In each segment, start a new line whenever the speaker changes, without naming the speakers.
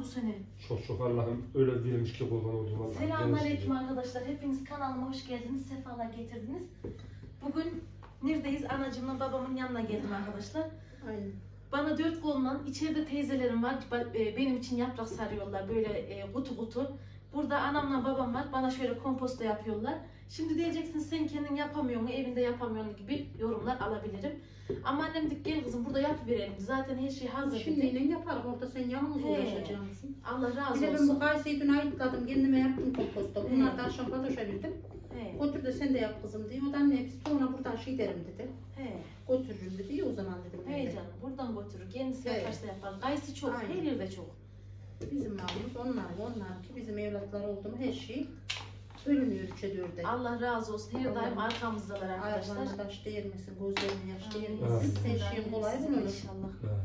bu sene.
Çok çok Allah'ım öyle verilmiş ki kurban olduğum Allah'ım.
Selamünaleyküm arkadaşlar. Hepiniz kanalıma hoş geldiniz. Sefalar getirdiniz. Bugün neredeyiz? Anacımla babamın yanına geldim arkadaşlar.
Aynen.
Bana dört kolundan içeride teyzelerim var. E, Benim için yaprak sarıyorlar böyle e, kutu kutu. Burada anamla babam var. Bana şöyle komposto yapıyorlar. Şimdi diyeceksin sen kendin yapamıyor mu, evinde yapamıyor mu gibi yorumlar alabilirim. Ama annem dedi gel kızım burada yapıverelim. Zaten her şey hazır dedi.
Şimdiyle yaparız orada sen yalnız
He.
uğraşacaksın.
Allah
Bir
razı
de ben
olsun.
bu kayseyi dün ayıkladım kendime yaptım komposta. Bunlar
He.
da padoşa verdim.
He,
Götür de sen de yap kızım diyor. O da anne biz sonra buradan şey derim dedi.
he.
Götürürüm dedi. İyi o zaman dedim.
Hey canım buradan götürür. Kendisi
Evet.
yaparsa yapar. Gaysi çok,
Aynen.
her yerde çok.
Bizim malımız onlar onlar ki bizim evlatlar oldu mu her şey bölünüyor üçe dörde.
Allah razı olsun. Her daim
Allah'ım
arkamızdalar arkadaşlar.
Ayaklarına taş değirmesin, gözlerine yaş değirmesin.
Amin.
Her şeyin kolay bulunur.
İnşallah.
Ha.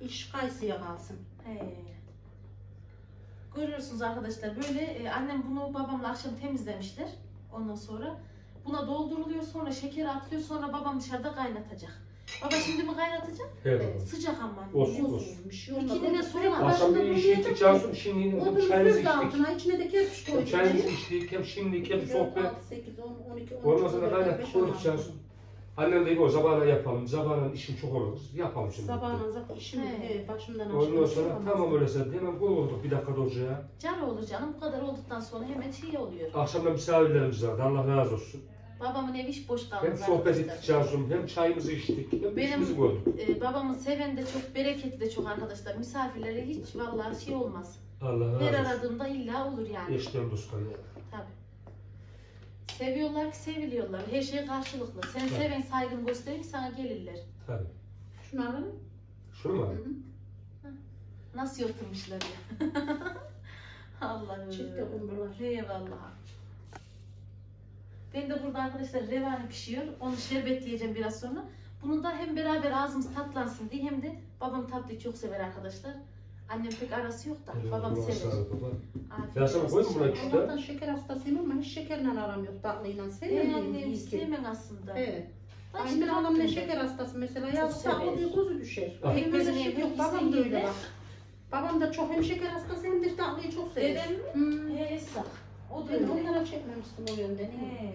İş kaysiye kalsın.
He. Görüyorsunuz arkadaşlar böyle e, annem bunu babamla akşam temizlemişler. Ondan sonra buna dolduruluyor sonra şeker atılıyor sonra babam dışarıda kaynatacak. Baba şimdi mi kaynatacak?
Evet.
Evet.
Sıcak ama. anne.
Olsun.
Bozulmuş, bir şey olmaz.
İkine de sonra-
Akşam bir iş ettik Cansu şimdi
Odunu
çayınızı
sürdü
içtik.
altına, içine de kerpiç koyduk.
Çayınızı içtik hem şimdi hem sohbet.
8, 10, 12, 13,
Ondan sonra
14,
kaynattık
15,
koyduk
16.
Cansu. Annem dedi o zabana yapalım. Zabana işim çok olur. Yapalım şimdi.
Sabahına zaten işim
He.
he, başımdan
Ondan
aşkına
sonra
yapamaz.
tamam öyleyse hemen koyduk bir dakika ocağa.
Car olur canım. Bu kadar olduktan sonra hemen şey oluyor.
Akşamda misafirlerimiz vardı. Allah razı olsun.
Babamın evi hiç boş
Hem
kalmaz
sohbet ettik Cansu'm hem çayımızı içtik hem
Benim-
işimizi gördük.
Ee, babamın seven de çok, bereketi de çok arkadaşlar. Misafirlere hiç vallahi şey olmaz.
Allah
Her
razı olsun.
aradığında illa olur yani.
Eşten dosttan ya.
Tabii. Seviyorlar ki seviliyorlar. Her şey karşılıklı. Sen
Evet.
seven saygın gösterin ki sana gelirler.
Tabii.
Şunu alalım.
Şunu mu?
Hı hı.
Nasıl yatırmışlar ya. Allah'ım.
Çifte kumrular.
Eyvallah. Ben de burada arkadaşlar revani pişiyor. Onu şerbetleyeceğim biraz sonra. Bunu da hem beraber ağzımız tatlansın diye hem de babam tatlıyı çok sever arkadaşlar. Annem pek arası yok da
Evet,
babam sever.
aşağıda baba.
Afiyet
Ya sana
olsun.
koyun buna iki
Allah'tan şeker hastasıyım ama hiç şekerle aram yok. Tatlıyla
Ee,
sevmiyorum.
annem istemem aslında.
Evet. Benim halam ne şeker hastası mesela.
Çok
Ya
sever.
tatlı diye gözü düşer.
Ah.
Pekmezini
şey
yapıyor,
yok. Babam da öyle bak. Babam da çok hem şeker hastası hem de tatlıyı çok sever.
Dedem mi?
Hmm.
He. O da
Ben onlara çekmemiştim o yönden. iyi.
He.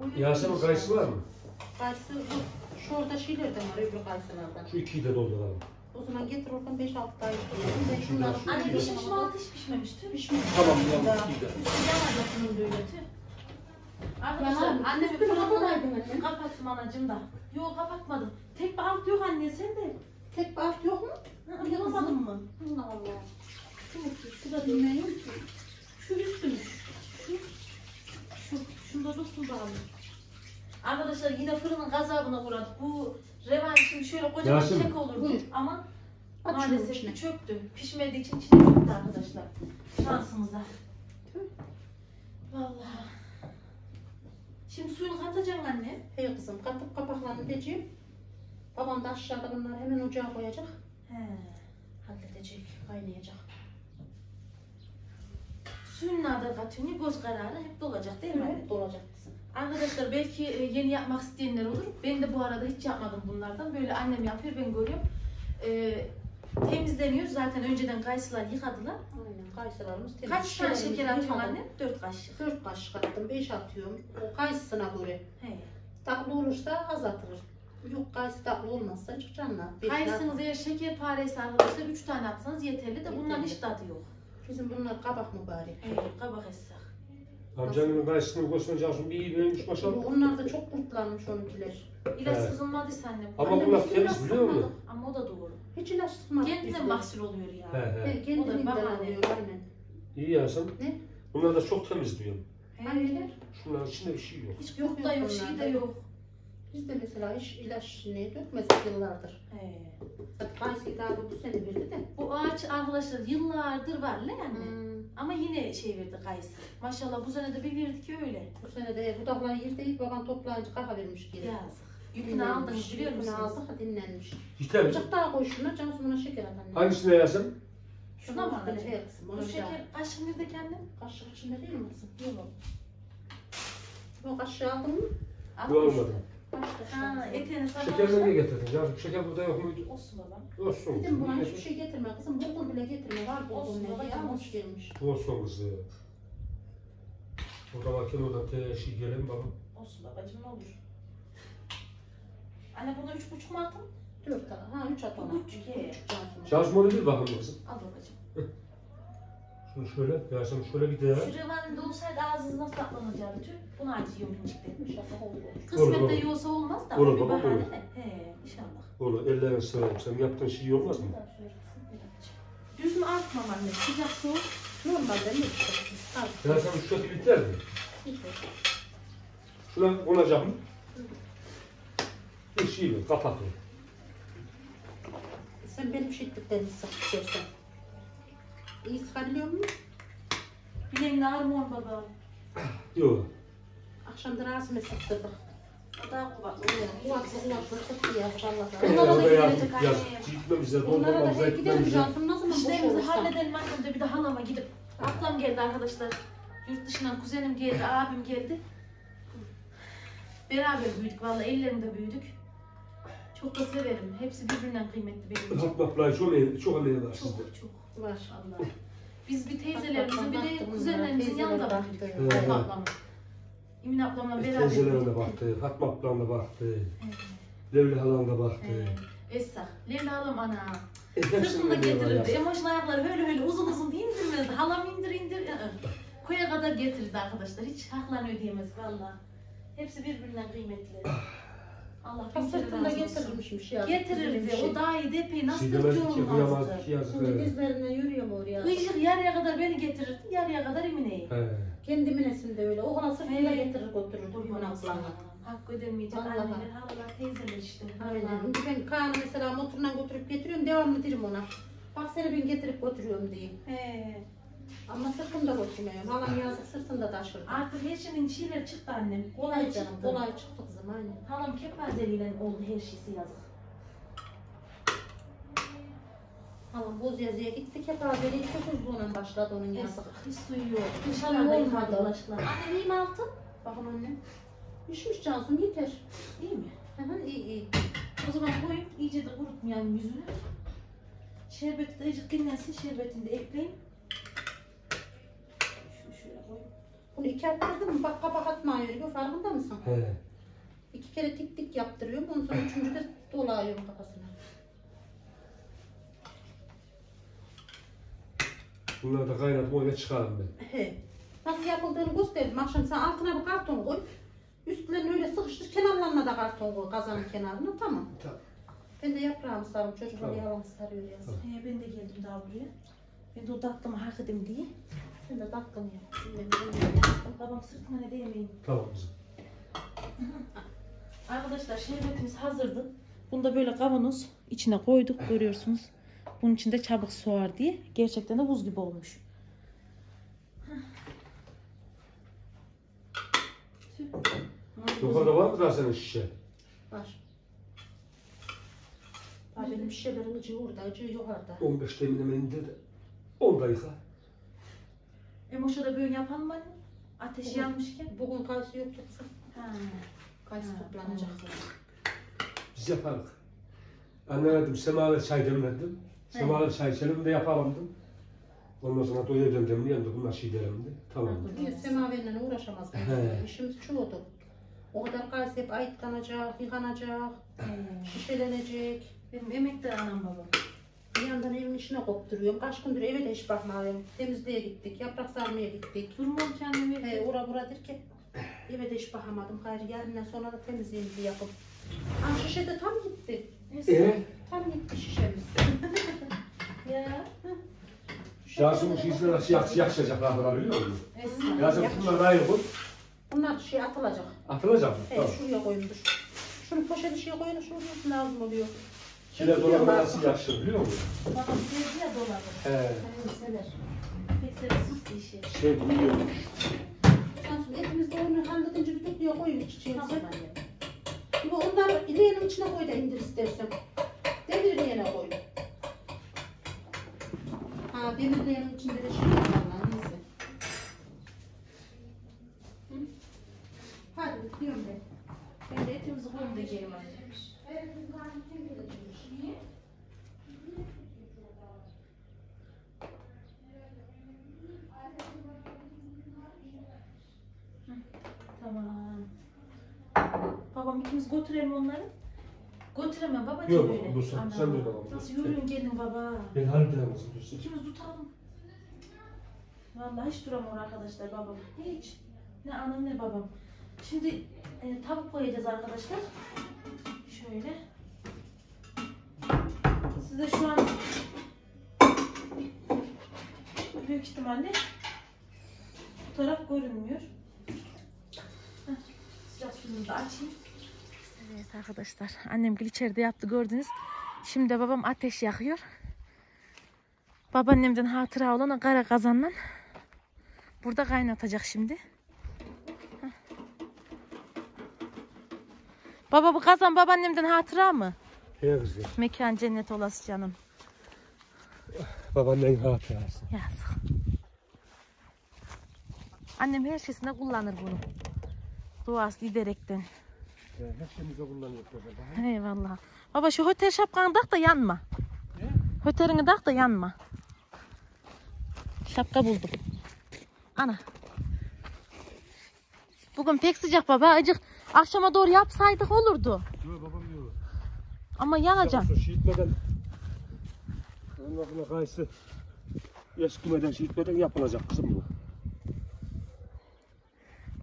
O
Yasemin
öyle
kayısı var mı?
Kayısı bu. Şurada şeylerden var öbür kayısılardan.
Şu ikiyi de dolduralım.
O zaman getir oradan 5-6 tane koyalım. Ben
Şundan
şunları
şu-
Anne pişmiş mi altı hiç pişmemiş tüh.
Pişmiş.
Tamam
ya
ikiyi de.
Yanacak bunun böyle tüh. Arkadaşlar
Yanar mı?
annemin
Üstünü
fırınını
kapataydın anne.
kapattım anacığım da. Yok kapatmadım. Tek bir alt yok anne sen de.
Tek baht yok mu?
Yapamadın mı?
Allah Allah. Şu, şu da bilmiyorum ki.
Şu üstümüş. Şu. Şu. Şunda dursun bağlı. Arkadaşlar yine fırının gazabına uğradık. Bu revan şimdi şöyle kocaman
Yasemin.
kek olurdu
Buyur.
ama
At şunun
maalesef
içine.
çöktü. Pişmediği için içine çöktü arkadaşlar. Şansımıza. Vallahi. Şimdi suyunu katacaksın anne.
Hey kızım katıp kapaklarını diyeceğim. Babam da aşağıda bunları hemen ocağa koyacak.
He.
Halledecek, kaynayacak.
Suyun nerede katıyorsun? Göz kararı hep dolacak değil mi?
Evet, dolacak.
Arkadaşlar belki e, yeni yapmak isteyenler olur. Ben de bu arada hiç yapmadım bunlardan. Böyle annem yapıyor ben görüyorum. Ee, temizleniyor. Zaten önceden kayısılar yıkadılar.
Aynen kayısılarımız temiz.
Kaç tane şeker atıyorsun anne? Dört kaşık.
4 kaşık attım, 5 atıyorum. O kayısına göre.
He.
Tatlı olursa az atılır. Yok kayısı tatlı olmazsa çık canına. Beş
Kayısınız eğer şeker paresi arkadaşlar 3 tane atsanız yeterli de
Yeterli.
hiç tadı yok.
Bizim bunlar kabak mübarek.
He, kabak essak.
Amcanın kayısını göstersen Cansu'm bir iyi beğenmiş maşallah.
Onlar da çok kurtlanmış onunkiler.
İlaç
Evet.
sıkılmadıysa anne.
Ama
Annem
bunlar temiz biliyor musun?
sıkmadı. Ama o da doğru.
Hiç ilaç sıkmadık
Kendinden
biz de.
mahsul oluyor ya.
He
He,
he.
kendiliğinden
bahane.
oluyor aynen.
İyi Yasemin.
Ne?
Bunlar da çok temiz diyorum.
He.
Hangiler?
Şunların içinde bir şey yok.
Hiç
Yok,
da
yok
yok, şey de
bunlarda.
yok.
Biz de mesela hiç ilaç ne dökmedik yıllardır.
He.
Kayısıyı daha bu sene verdi de.
Bu ağaç arkadaşlar yıllardır var la yani.
Hmm.
Ama yine şey verdi kayısı. Maşallah bu sene de bir verdi ki öyle.
Bu sene de budakları yırtayıp babam toplayınca kafa vermiş geri.
Yazık. Yükünü aldın biliyor
Yükünü
musunuz?
aldık dinlenmiş.
Yeter mi?
Azıcık daha koy şuna Cansu buna şeker at anne.
Hangisine Yasemin?
Şuna mı
he kızım,
Bu şeker kaşık nerede kendim?
Kaşık içinde değil mi?
Yok.
O kaşığı aldın mı?
Yok olmadı.
Ha, eteğini
Şeker
sarmışlar.
nereye getirdin? Ya şeker burada yok muydu?
Olsun babam.
Olsun.
Dedim buna hiçbir şey getirme kızım. Bulgur bile getirme. Var bulgur
Olsun,
ne diye.
babacığım,
Ama
olsun.
gelmiş.
Olsun kızı. Orada varken oradan te şey gelelim bakalım.
Olsun babacığım ne olur. Anne bunu üç buçuk mu attın?
Dört tane. Ha üç at ona.
Bu.
Cansın.
Çalışmalı değil bakalım kızım.
Al babacığım.
Şunu şöyle, ya sen şöyle bir de.
Şu revanında olsaydı ağzınız nasıl atlanacaktı tüh? Bunu incikte.
İnşallah olur.
Kısmette
olur.
yiyorsa olmaz da.
Olur baba, olur.
de. He inşallah.
Oğlum ellerine sığarım. Sen yaptığın şey iyi olmaz mı?
Düz mü artmam anne? Sıcak soğuk.
Normalde ne işte? Al.
Ya sen şu şekil biter mi?
Yeter.
Şuna konacak mı? Bir şey mi? Kapatın.
Sen benim şiddetlerimi sıkıştırsan. İyi sıkabiliyor musun?
Bileğinde ağrımıyor baba.
Yok.
Akşam da rasme sıktırdık.
O daha kuvvetli.
Kulaklı kulaklı sıktı ya.
Bunlara da
yazdık,
anne.
yazdık. Gitmemize,
Bunlara da gidelim. Ne zaman boş
İşlerimizi halledelim annem de bir de halama gidip. Ablam geldi arkadaşlar. Yurt dışından kuzenim geldi, abim geldi. Beraber büyüdük vallahi ellerimde büyüdük. Çok da severim. Hepsi birbirinden kıymetli benim için.
Abla çok emeği, çok emeği var sizde.
Çok çok.
Var.
Allah. Biz bir teyzelerimizin bir de kuzenlerimizin yanında
baktı.
büyüdük.
Evet.
Fatma ablamın. Emin ablamla beraber
Teyzelerine
büyüdük.
baktı, Fatma ablam da baktı,
Evet.
Levli halan da baktı.
Evet. Esra, Leyla halam ana. Sırtında getirirdi. Emoşun ayakları böyle böyle uzun uzun indirmezdi. Halam indir indir. Koya kadar getirirdi arkadaşlar. Hiç haklarını ödeyemez valla. Hepsi birbirinden kıymetli. Allah
Ha, Sırtında getirirmişmiş ya.
Getirirdi.
Şey.
O daha iyi depeyi nasıl
Şey demezdi ki kıyamaz
olmazdı.
ki yazık.
Şimdi
evet.
dizlerinden yürüyor mu oraya?
Iyicik yarıya kadar beni getirirdi, yarıya kadar Emine'yi.
He.
Kendi minesinde öyle. O kadar sırtında
He.
getirir götürür.
Kurban
Kurban
olsun.
ablana.
Hakkı ödenmeyecek
Vallahi.
anneler, halalar, teyzeler işte.
Aynen. Ben Kaan'ı mesela motorundan götürüp getiriyorum. Devamlı derim ona. Bak seni ben getirip götürüyorum diyeyim.
He.
Ama sırtımda götürmüyorum. Halam yazık sırtında taşırdı.
Artık her şeyin çiğleri çıktı annem. Kolay çıktı.
Kolay çıktı kızım aynen.
Halam kepazeliyle oldu her şeysi yazık.
Halam boz yazıya gittik hep abeli susuzluğuna başladı onun yazık.
Hiç suyu yok.
Hiç
İnşallah
suyu
da
olmadı.
Anne mi altın?
Bakın annem. Düşmüş Cansu'm yeter.
İyi mi?
Hı hı iyi iyi.
O zaman koyun iyice de kurutmayalım yüzünü. Şerbeti de azıcık dinlensin şerbetini de ekleyin. Şunu şöyle koyayım.
Bunu iki attırdım mı bak kapak atmıyor. Farkında mısın?
He.
İki kere tik tik yaptırıyorum. Ondan sonra üçüncü de dolayıyorum kafasına.
Bunları da kaynatıp öyle çıkarım ben.
He. Nasıl yapıldığını gösterdim. Akşam sen altına bir karton koy. Üstlerine öyle sıkıştır. Kenarlarına da karton koy. Kazanın kenarına. Tamam.
Tamam.
Ben de yaprağımı sarım. Çocuklar
Tamam.
yalan sarıyor ya.
Tamam.
He, ben de geldim daha buraya. Ben de o tatlımı hak edeyim diye.
Ben de tatlım ya. Ben
Babam sırtıma ne değmeyin.
Tamam kızım.
Arkadaşlar şerbetimiz hazırdı. Bunu da böyle kavanoz içine koyduk görüyorsunuz. Bunun içinde çabuk soğar diye. Gerçekten de buz gibi olmuş.
Yukarıda var mı daha senin şişe?
Var. Var benim şişelerin ıcığı orada. ıcığı yukarıda.
15 teminime indir de 10 dakika.
Emoş'a da böyle yapalım mı? anne? Ateş
Olur.
yanmışken.
Bugün kayısı yoktu kızım.
Ha.
Kayısı
Ha,
toplanacak.
Biz yaparız. Anneme dedim semaver çay demledim. Semaver çay içelim de yapalım dedim. Ondan sonra doyacağım demleyeyim de bunlar şey derim de. Tamam.
Bir semaverle uğraşamaz.
He.
İşimiz çoğudu. O kadar kayısı hep ayıtlanacak, yıkanacak,
He.
şişelenecek.
Benim emekli anam babam.
Bir yandan evin içine kopturuyorum. Kaç gündür eve de hiç bakmıyorum. Temizliğe gittik, yaprak sarmaya gittik.
Durmam kendimi.
He, ora bura derken eve de hiç bakamadım. Gayrı yarından sonra da temizliğimizi yapıp. Aa, şişe de tam gitti.
Ee?
Tam gitti şişemiz.
Ya.
Şahsımın şişesine nasıl yak, yakışacaklar var biliyor musun? Yazım bunlar da ayrı koy.
Bunlar şey atılacak.
Atılacak mı? Tamam.
şuraya koyundur. Şunu poşeti şeye koyun, şuraya lazım oluyor.
Dolabına
bak.
nasıl yakışır biliyor musun?
Babam sevdi ya dolabı.
He.
Sever. Pek sevesiz bir işi.
Şey biliyormuş.
Şansım etimiz de onu halledince bir tutuyor koyun çiçeğin
Tamam.
Bu onları ileğinin içine koy da indir istersen. Demir ileğine koy. Ha demir ileğinin içinde de şey var lan neyse. Hı? Hadi diyorum ben.
Ben de etimizi Bunu da giyelim anne. Hı, Tamam. Babam ikimiz götürelim onları. Götüremem babacığım
Yok,
öyle.
dur sen- sen dur babam.
Nasıl yürüyün gelin baba.
Ben harbiden nasıl dursun?
İkimiz tutalım. Vallahi hiç duramıyor arkadaşlar babam. Hiç. Ne anam ne babam. Şimdi e, tavuk koyacağız arkadaşlar. Şöyle. Size şu an büyük ihtimalle bu taraf görünmüyor. Heh, Sıcak suyunu da açayım. Evet arkadaşlar annem gül içeride yaptı gördünüz. Şimdi babam ateş yakıyor. Babaannemden hatıra olan o kara kazandan burada kaynatacak şimdi. Heh. Baba bu kazan babaannemden hatıra mı?
He kızım.
Mekan cennet olası canım.
Babaannen hatırası.
Yazık. Annem her şeysinde kullanır bunu. Duası giderekten.
Ya, her şeyimize kullanıyoruz baba.
Eyvallah. Baba şu höter şapkanı tak da yanma.
Ne?
Höterini tak da yanma. Şapka buldum. Ana. Bugün pek sıcak baba. Acık akşama doğru yapsaydık olurdu.
Yok babam yok.
Ama yanacak.
Su şiitmeden Allah'ına kayısı eskimeden şiitmeden yapılacak kızım bu.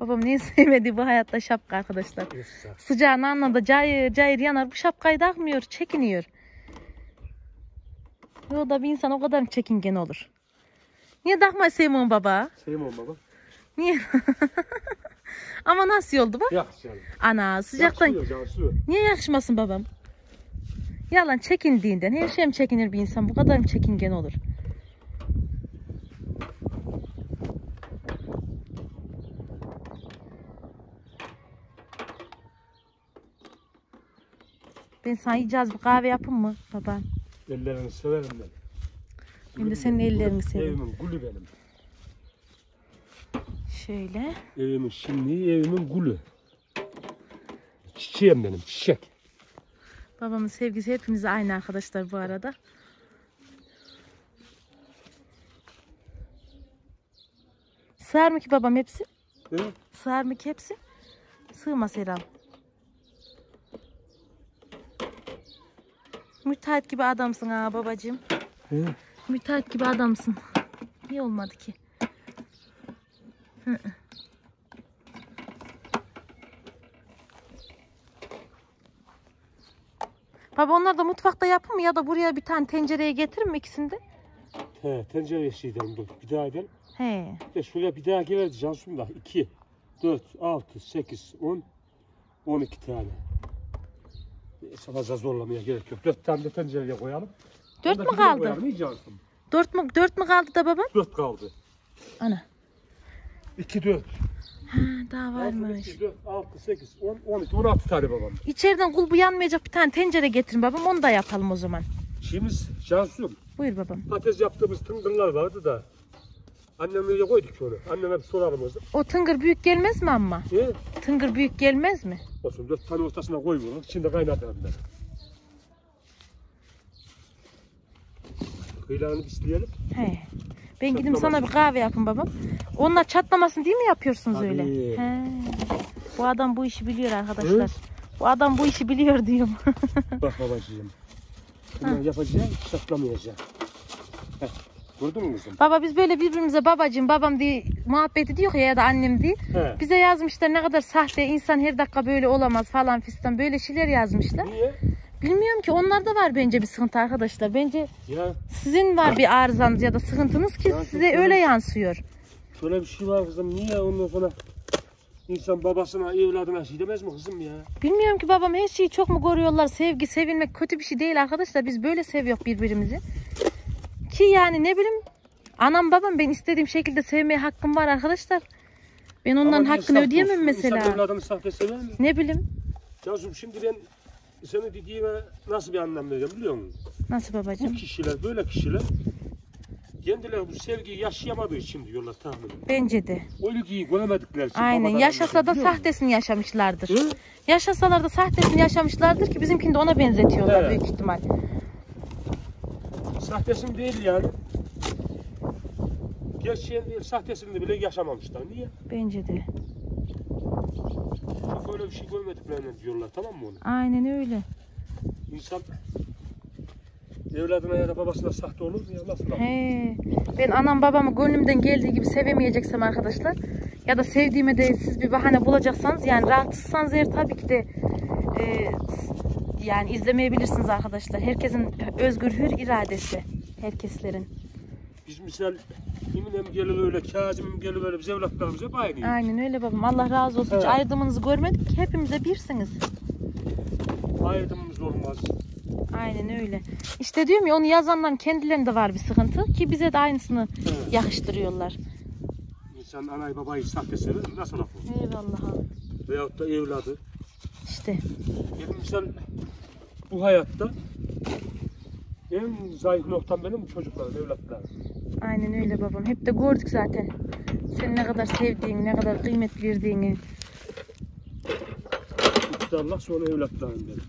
Babam neyi sevmedi bu hayatta şapka arkadaşlar.
Esra.
Sıcağın anında cayır cayır yanar. Bu şapkayı takmıyor, çekiniyor. O da bir insan o kadar çekingen olur? Niye takmayı sevmiyorsun baba?
Sevmem baba.
Niye? Ama nasıl oldu bak?
Yak canım.
Ana sıcaktan
Yakışıyor
niye yakışmasın babam? Yalan çekindiğinden her şeyim çekinir bir insan. Bu kadar mı çekingen olur? Ben sana icaz bir kahve yapayım mı baba?
Ellerini severim ben.
Ben de senin ellerini severim.
Evimin gülü benim.
Şöyle.
Evimin şimdiği evimin gülü. Çiçeğim benim çiçek.
Babamın sevgisi hepimize aynı arkadaşlar bu arada. Sığar mı ki babam hepsi?
He?
Sığar mı ki hepsi? Sığmaz herhalde. Müteahhit gibi adamsın ha babacığım.
He?
Müteahhit gibi adamsın. Niye olmadı ki? Hı hı. Baba onlar da mutfakta yapın mı ya da buraya bir tane tencereye getirin mi ikisini de?
He, tencere şeyden dur. Bir daha edelim.
He.
Ya şuraya bir daha gelir Cansu'm da. 2, 4, 6, 8, 10, 12 tane. Fazla zorlamaya gerek yok. 4 tane de tencereye koyalım.
Dört mü kaldı?
koyalım.
Dört mü, dört mü kaldı da babam?
4 kaldı.
Ana.
2, 4,
Ha, daha varmış.
2, 4, 6, 8, 10, 12, 16 tane babam.
İçeriden kulbu yanmayacak bir tane tencere getirin babam. Onu da yapalım o zaman.
Şeyimiz Cansu'm.
Buyur babam.
Patates yaptığımız tıngırlar vardı da. Annemle koyduk onu. Anneme bir soralım o
tıngır büyük gelmez mi ama?
Niye?
Tıngır büyük gelmez mi?
Olsun dört tane ortasına koy bunu. İçinde kaynatırım ben. Kıylağını pisleyelim.
He. Ben gidip sana bir kahve yapın babam. Onlar çatlamasın değil mi yapıyorsunuz
Tabii.
öyle? He. Bu adam bu işi biliyor arkadaşlar. Bu adam bu işi biliyor diyorum.
Bak babacığım. Bunu yapacağım, çatlamayacak. Gördün mü kızım?
Baba biz böyle birbirimize babacığım babam diye muhabbet ediyor ya ya da annem diye.
He.
Bize yazmışlar ne kadar sahte insan her dakika böyle olamaz falan fistan böyle şeyler yazmışlar.
Niye?
Bilmiyorum ki onlarda var bence bir sıkıntı arkadaşlar. Bence
Ya
sizin var bir arızanız ya da sıkıntınız ki
Ya
size öyle yansıyor.
şöyle bir şey var kızım. Niye ondan sonra insan babasına, evladına şey demez mi kızım ya?
Bilmiyorum ki babam her şeyi çok mu görüyorlar? Sevgi, sevilmek kötü bir şey değil arkadaşlar. Biz böyle seviyoruz birbirimizi. Ki yani ne bileyim anam babam ben istediğim şekilde sevmeye hakkım var arkadaşlar. Ben onların
Ama
hakkını ödeyemem
olsun?
mesela.
İnsan evladını sahte sever mi?
Ne bileyim.
Cansu'm şimdi ben senin dediğime nasıl bir anlam veriyorum biliyor musun?
Nasıl
Bu
babacığım?
kişiler, böyle kişiler Kendileri bu sevgiyi yaşayamadığı için diyorlar tahmin.
Bence de.
O ilgiyi göremedikleri için.
Aynen. Yaşasa da sahtesini yaşamışlardır.
Hı?
Yaşasalar da sahtesini yaşamışlardır ki bizimkini de ona benzetiyorlar
Evet.
büyük ihtimal.
Sahtesin değil yani. Gerçeğin değil, sahtesini bile yaşamamışlar. Niye?
Bence de.
Çünkü öyle bir şey görmediklerinden diyorlar tamam mı onu?
Aynen öyle.
İnsan evladına ya da babasına sahte olur mu ya nasıl?
He. Ben anam babamı gönlümden geldiği gibi sevemeyeceksem arkadaşlar ya da sevdiğime de siz bir bahane bulacaksanız yani rahatsızsanız eğer tabii ki de e, yani izlemeyebilirsiniz arkadaşlar. Herkesin özgür hür iradesi. Herkeslerin.
Biz misal Eminem gelir öyle, Kazım gelir öyle biz evlatlarımıza hep aynıyız.
Aynen öyle babam. Allah razı olsun. Hiç
Evet.
ayrımınızı görmedik ki hepimiz de birsiniz.
Ayrımımız olmaz.
Aynen öyle. İşte diyorum ya onu yazanların kendilerinde var bir sıkıntı ki bize de aynısını
Evet.
yakıştırıyorlar.
İnsan anayı babayı sahte sever nasıl laf olur?
Eyvallah abi.
Veyahut da evladı.
İşte.
Benim misal bu hayatta en zayıf noktam benim çocuklarım, evlatlarım.
Aynen öyle babam. Hep de gördük zaten. Sen ne kadar sevdiğini, ne kadar kıymet verdiğini.
İftarlar sonra evlatlarım benim.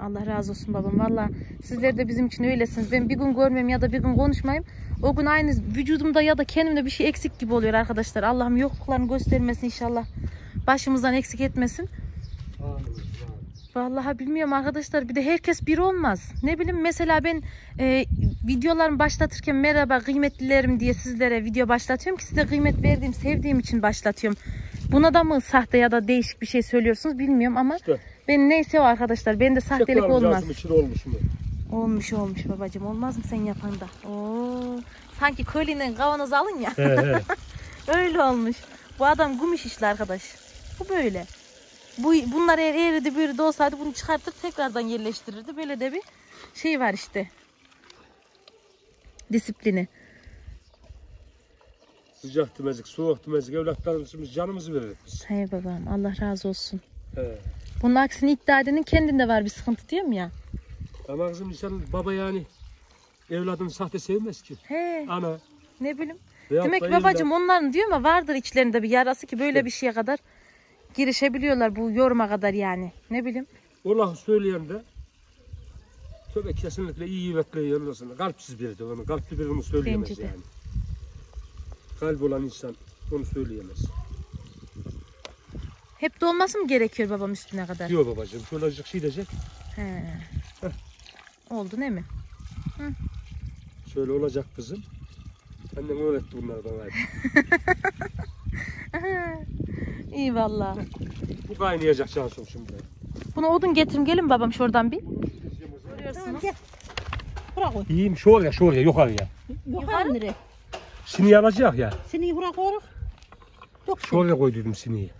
Allah razı olsun babam. Valla sizler de bizim için öylesiniz. Ben bir gün görmem ya da bir gün konuşmayayım. O gün aynı vücudumda ya da kendimde bir şey eksik gibi oluyor arkadaşlar. Allah'ım yokluklarını göstermesin inşallah. Başımızdan eksik etmesin. Vallahi bilmiyorum arkadaşlar. Bir de herkes bir olmaz. Ne bileyim mesela ben e, videolarımı başlatırken merhaba kıymetlilerim diye sizlere video başlatıyorum ki size kıymet verdiğim, sevdiğim için başlatıyorum. Buna da mı sahte ya da değişik bir şey söylüyorsunuz bilmiyorum ama
İşte.
ben neyse o arkadaşlar. Bende sahtelik
Çocuklarım
olmaz.
olmuş mu?
Olmuş olmuş babacığım. Olmaz mı sen yapan da? Oo, sanki kolinin kavanoz alın ya.
He he.
Öyle olmuş. Bu adam gümüş işli arkadaş. Bu böyle. Bu bunlar eğer eğridi büğrüdü olsaydı bunu çıkartır tekrardan yerleştirirdi. Böyle de bir şey var işte. Disiplini.
Sıcak demezik, soğuk demezik evlatlarımız canımızı veririz biz.
Hey babam Allah razı olsun.
He.
Bunun aksini iddia edenin kendinde var bir sıkıntı diyorum ya.
Ama kızım insan baba yani evladını sahte sevmez ki.
He
Ana.
ne bileyim.
veyahut
Demek
da
ki
evlat-
babacığım onların diyor ama vardır içlerinde bir yarası ki böyle bir şeye kadar girişebiliyorlar bu yoruma kadar yani. Ne bileyim.
O lafı söyleyen de tövbe kesinlikle iyi yürekli yanılsın. Kalpsiz biri de onu. Kalpli biri onu söyleyemez
Bence de.
yani. Kalp olan insan onu söyleyemez.
Hep dolması mı gerekiyor babam üstüne kadar?
Diyor babacığım. Şöyle azıcık şey diyecek.
He. Oldu değil mi?
Şöyle olacak kızım. Annem öğretti bunları bana. hep.
İyi valla.
Bu kaynayacak Cansu'm şimdi.
Bunu odun getirin gelin babam şuradan bir. Görüyorsunuz.
o.
İyiyim şu oraya şu oraya yukarıya.
Yukarı nereye?
Sini alacak ya.
Seni bırak oğlum. Yok
Şu oraya koyduydum siniyi.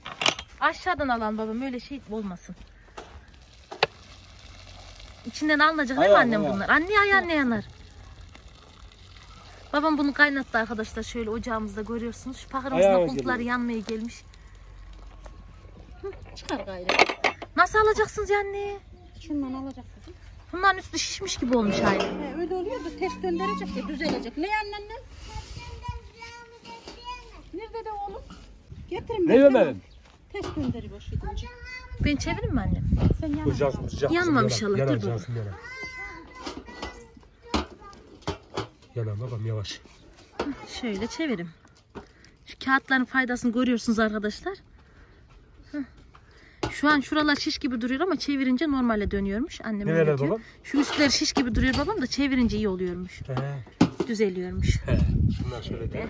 Aşağıdan alan babam öyle şey olmasın. İçinden alınacak değil mi
Ayağı,
annem
ayağı.
bunlar? Anne ayağı ne yanar? Babam bunu kaynattı arkadaşlar şöyle ocağımızda görüyorsunuz. Şu pakırımızın
Ayağı
yanmaya gelmiş.
Çıkar gayrı.
Nasıl alacaksınız ya anne?
Şundan alacak kızım.
Bunların üstü şişmiş gibi olmuş aynı.
He, öyle oluyor da ters döndürecek ya düzelecek. Ne anneannem? Nerede de oğlum? Getirin
Ne yemedim?
Ters döndürüyor şu gidince.
Ben çevireyim mi annem?
Sen
Dur sıcak.
Yanmamış Allah, dur
Cansu'm yanar. Yanar babam yavaş.
Şöyle çevirim. Şu kağıtların faydasını görüyorsunuz arkadaşlar. Heh. Şu an şuralar şiş gibi duruyor ama çevirince normale dönüyormuş. Annem
Ne
öyle diyor.
babam?
Şu üstler şiş gibi duruyor babam da çevirince iyi oluyormuş.
He.
Düzeliyormuş.
He. Şunlar şöyle de.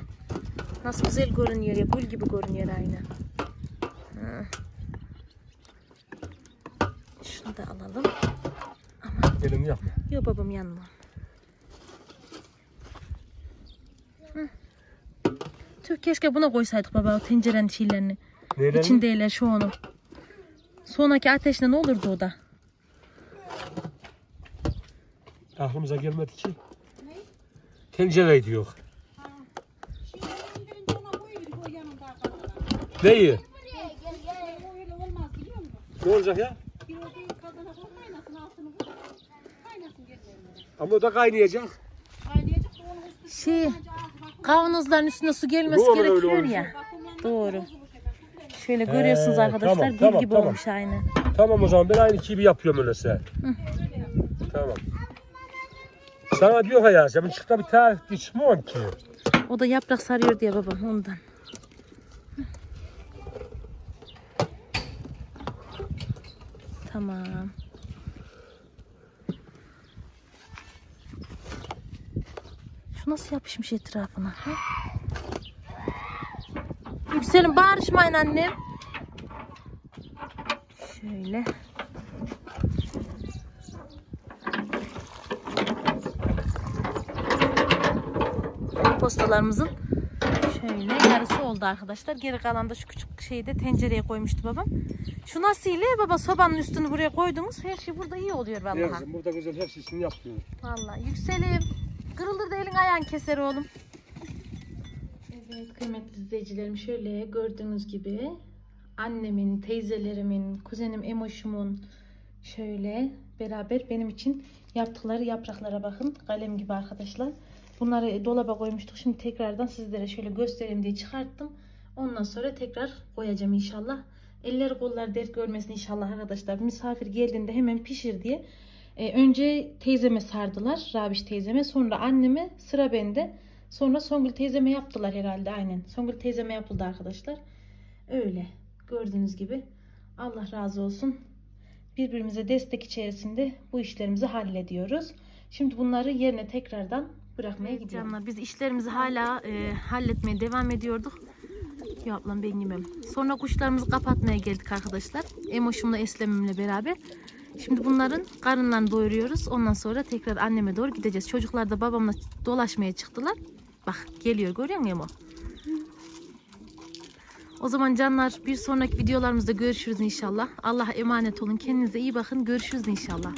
Nasıl güzel görünüyor ya. Gül gibi görünüyor aynı. Ha. Şunu da alalım.
Elimi yapma.
Yok babam yanma. Tüh keşke buna koysaydık baba o tencerenin şeylerini.
Neyden?
İçindeyle şu onu. Sonraki ateşle ne olurdu o da?
Aklımıza gelmedi ki.
Yanında arkadaşlar.
Neyi? Ne olacak ya? Ama o da kaynayacak.
Şey kavanozların üstüne su gelmesi
Doğru,
gerekiyor ya. Doğru. Şöyle görüyorsunuz arkadaşlar
tamam,
gül
tamam,
gibi
tamam.
olmuş aynı.
Tamam o zaman ben aynı gibi yapıyorum öyleyse. Tamam. Sana diyor ya ya ben çıkta bir tarih çıkmam ki.
O da yaprak sarıyor diye babam ondan. Tamam. Şu nasıl yapışmış etrafına? Ha? Yükselin bağırışmayın annem. Şöyle. postalarımızın şöyle yarısı oldu arkadaşlar. Geri kalan da şu küçük şeyi de tencereye koymuştu babam. Şu nasıl ile baba sobanın üstünü buraya koydunuz. Her şey burada iyi oluyor vallahi.
Yazın burada güzel hepsini yapıyorum.
Vallahi yükselim. Kırılır da elin ayağın keser oğlum. Evet kıymetli izleyicilerim şöyle gördüğünüz gibi annemin, teyzelerimin, kuzenim Emoş'umun şöyle beraber benim için yaptıkları yapraklara bakın. Kalem gibi arkadaşlar. Bunları dolaba koymuştuk. Şimdi tekrardan sizlere şöyle göstereyim diye çıkarttım. Ondan sonra tekrar koyacağım inşallah. Elleri kollar dert görmesin inşallah arkadaşlar. Misafir geldiğinde hemen pişir diye. Ee, önce teyzeme sardılar. Rabiş teyzeme. Sonra anneme sıra bende. Sonra Songül teyzeme yaptılar herhalde aynen. Songül teyzeme yapıldı arkadaşlar. Öyle. Gördüğünüz gibi. Allah razı olsun. Birbirimize destek içerisinde bu işlerimizi hallediyoruz. Şimdi bunları yerine tekrardan bırakmaya gidiyoruz. Canlar biz işlerimizi hala e, halletmeye devam ediyorduk. Ya ablam ben yemem. Sonra kuşlarımızı kapatmaya geldik arkadaşlar. Emoşumla Eslem'imle beraber. Şimdi bunların karınlarını doyuruyoruz. Ondan sonra tekrar anneme doğru gideceğiz. Çocuklar da babamla dolaşmaya çıktılar. Bak geliyor görüyor musun Emo? O zaman canlar bir sonraki videolarımızda görüşürüz inşallah. Allah'a emanet olun. Kendinize iyi bakın. Görüşürüz inşallah.